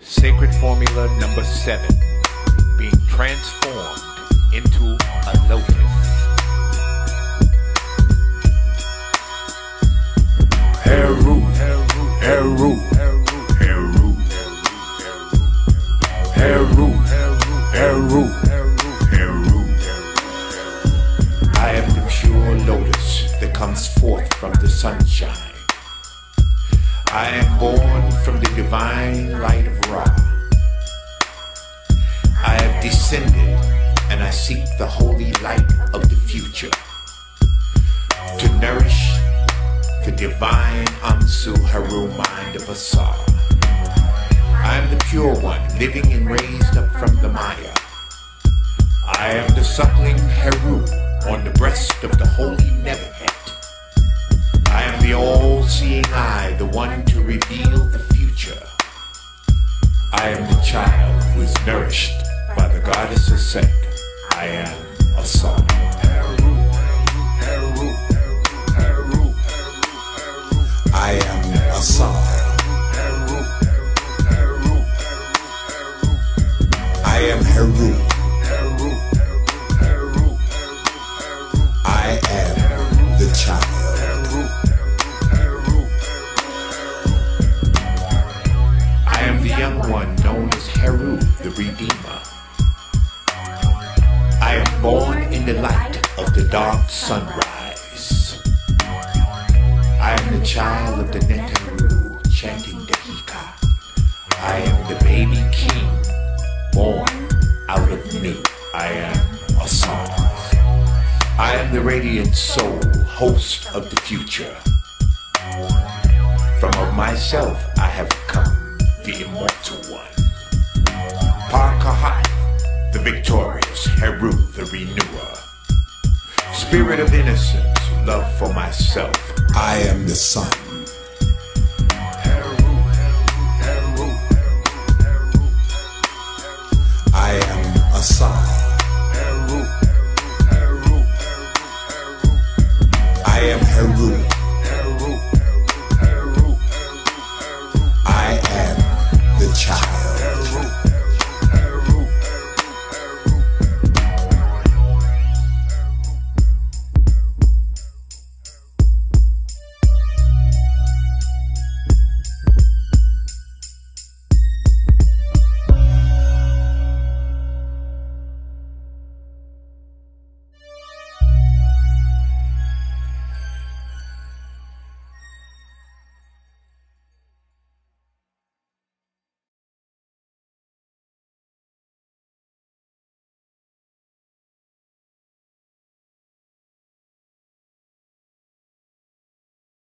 Sacred formula number seven. Being transformed into a lotus. Heru, Heru, Heru, Heru, Heru, Heru. I am the pure lotus that comes forth from the sunshine. I am born from the divine light the holy light of the future to nourish the divine Amsu Haru mind of Asar. I am the pure one, living and raised up from the Maya. I am the suckling Heru on the breast of the holy Nebuchadnezzar. I am the all-seeing eye, the one to reveal the future. I am the child who is nourished by the goddess of Set. I am Heru, Heru, I am. Heru, Heru, I am Heru, I am the child. I am the young one known as Heru, the Redeemer. Born in the light of the dark sunrise. I am the child of the Neteru, chanting the Hika. I am the baby king, born out of me. I am a song. I am the radiant soul, host of the future. From of myself I have come, the immortal one. Parkahat, victorious, Heru the renewer. Spirit of innocence, love for myself. I am the sun. Heru, Heru, Heru, I am. I am Heru. I am the child.